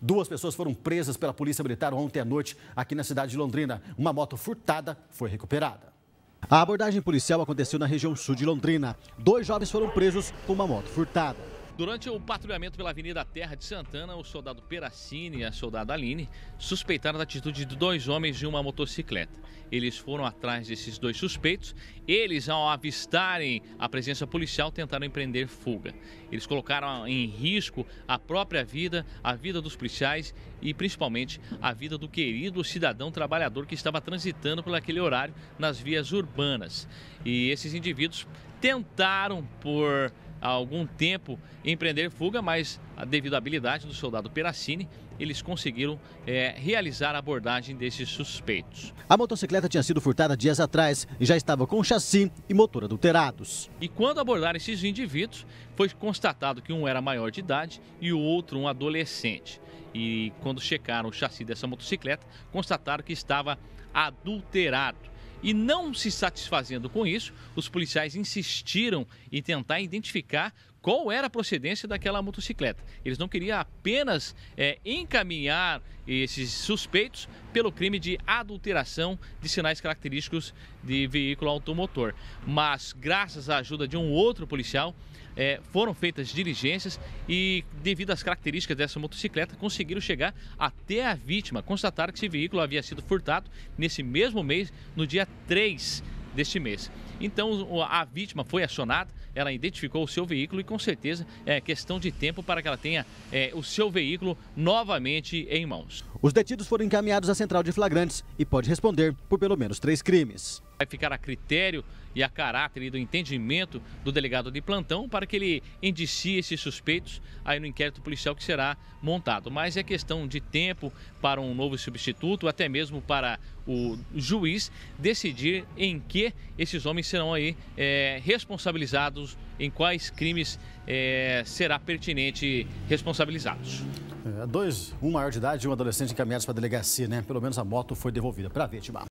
Duas pessoas foram presas pela Polícia Militar ontem à noite aqui na cidade de Londrina. Uma moto furtada foi recuperada. A abordagem policial aconteceu na região sul de Londrina. Dois jovens foram presos com uma moto furtada. Durante o patrulhamento pela Avenida Terra de Santana, o soldado Peracini e a soldada Aline suspeitaram da atitude de dois homens de uma motocicleta. Eles foram atrás desses dois suspeitos. Eles, ao avistarem a presença policial, tentaram empreender fuga. Eles colocaram em risco a própria vida, a vida dos policiais e principalmente a vida do querido cidadão trabalhador que estava transitando por aquele horário nas vias urbanas. E esses indivíduos tentaram por há algum tempo empreender fuga, mas devido à habilidade do soldado Peracini, eles conseguiram é, realizar a abordagem desses suspeitos. A motocicleta tinha sido furtada dias atrás e já estava com chassi e motor adulterados. E quando abordaram esses indivíduos, foi constatado que um era maior de idade e o outro um adolescente. E quando checaram o chassi dessa motocicleta, constataram que estava adulterado. E não se satisfazendo com isso, os policiais insistiram em tentar identificar qual era a procedência daquela motocicleta. Eles não queriam apenas é, encaminhar esses suspeitos pelo crime de adulteração de sinais característicos de veículo automotor. Mas, graças à ajuda de um outro policial, é, foram feitas diligências e, devido às características dessa motocicleta, conseguiram chegar até a vítima. Constataram que esse veículo havia sido furtado nesse mesmo mês, no dia 3 deste mês. Então a vítima foi acionada, ela identificou o seu veículo e com certeza é questão de tempo para que ela tenha é, o seu veículo novamente em mãos. Os detidos foram encaminhados à central de flagrantes e pode responder por pelo menos três crimes. Vai ficar a critério e a caráter do entendimento do delegado de plantão para que ele indicie esses suspeitos aí no inquérito policial que será montado. Mas é questão de tempo para um novo substituto, até mesmo para o juiz decidir em que esses homens serão aí é, responsabilizados, em quais crimes é, será pertinente responsabilizados. É, dois, um maior de idade e um adolescente encaminhados para a delegacia, né? Pelo menos a moto foi devolvida para a vítima.